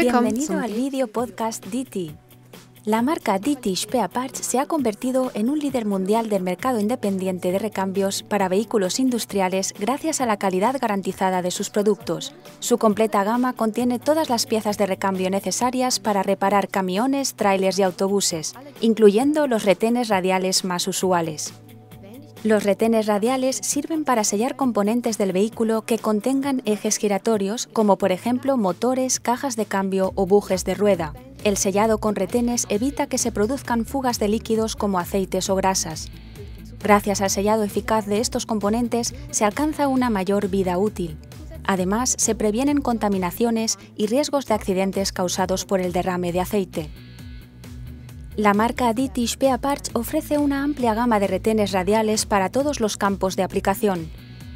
Bienvenido al vídeo podcast DT. La marca DT Spare Parts se ha convertido en un líder mundial del mercado independiente de recambios para vehículos industriales gracias a la calidad garantizada de sus productos. Su completa gama contiene todas las piezas de recambio necesarias para reparar camiones, trailers y autobuses, incluyendo los retenes radiales más usuales. Los retenes radiales sirven para sellar componentes del vehículo que contengan ejes giratorios, como por ejemplo motores, cajas de cambio o bujes de rueda. El sellado con retenes evita que se produzcan fugas de líquidos como aceites o grasas. Gracias al sellado eficaz de estos componentes se alcanza una mayor vida útil. Además, se previenen contaminaciones y riesgos de accidentes causados por el derrame de aceite. La marca DT Spea Parts ofrece una amplia gama de retenes radiales para todos los campos de aplicación.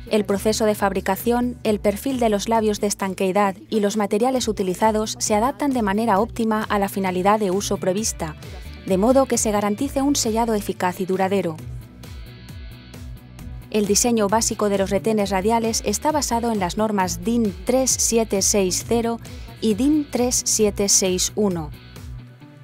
El proceso de fabricación, el perfil de los labios de estanqueidad y los materiales utilizados se adaptan de manera óptima a la finalidad de uso prevista, de modo que se garantice un sellado eficaz y duradero. El diseño básico de los retenes radiales está basado en las normas DIN 3760 y DIN 3761.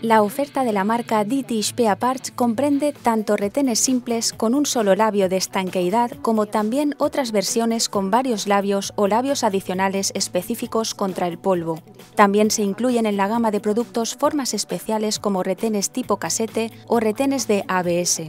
La oferta de la marca DT Spea comprende tanto retenes simples con un solo labio de estanqueidad como también otras versiones con varios labios o labios adicionales específicos contra el polvo. También se incluyen en la gama de productos formas especiales como retenes tipo casete o retenes de ABS.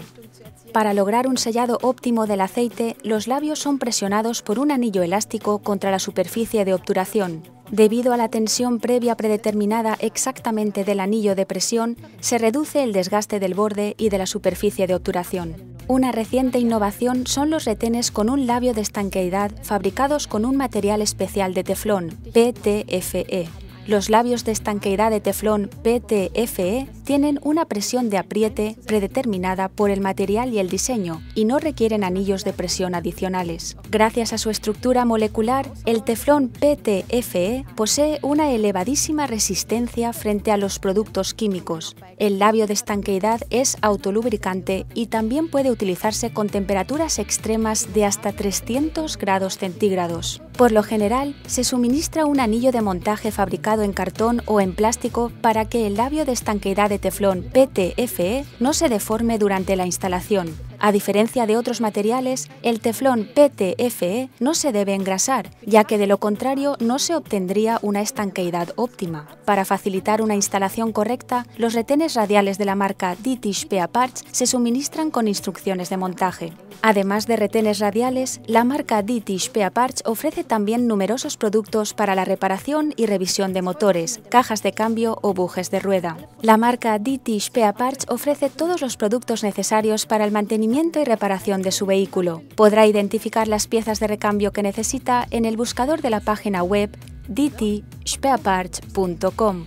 Para lograr un sellado óptimo del aceite, los labios son presionados por un anillo elástico contra la superficie de obturación. Debido a la tensión previa predeterminada exactamente del anillo de presión, se reduce el desgaste del borde y de la superficie de obturación. Una reciente innovación son los retenes con un labio de estanqueidad fabricados con un material especial de teflón, PTFE. Los labios de estanqueidad de teflón PTFE tienen una presión de apriete predeterminada por el material y el diseño y no requieren anillos de presión adicionales. Gracias a su estructura molecular, el teflón PTFE posee una elevadísima resistencia frente a los productos químicos. El labio de estanqueidad es autolubricante y también puede utilizarse con temperaturas extremas de hasta 300 grados centígrados. Por lo general, se suministra un anillo de montaje fabricado en cartón o en plástico para que el labio de estanqueidad de teflón PTFE no se deforme durante la instalación. A diferencia de otros materiales, el teflón PTFE no se debe engrasar, ya que de lo contrario no se obtendría una estanqueidad óptima. Para facilitar una instalación correcta, los retenes radiales de la marca DT Spea Parts se suministran con instrucciones de montaje. Además de retenes radiales, la marca DT Spea Parts ofrece también numerosos productos para la reparación y revisión de motores, cajas de cambio o bujes de rueda. La marca DT Spea Parts ofrece todos los productos necesarios para el mantenimiento y reparación de su vehículo. Podrá identificar las piezas de recambio que necesita en el buscador de la página web dtspeaparts.com.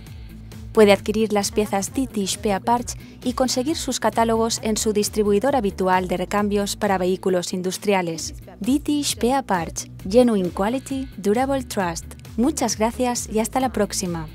Puede adquirir las piezas DT Spea Parts y conseguir sus catálogos en su distribuidor habitual de recambios para vehículos industriales. DT Spea Parts, Genuine Quality, Durable Trust. Muchas gracias y hasta la próxima.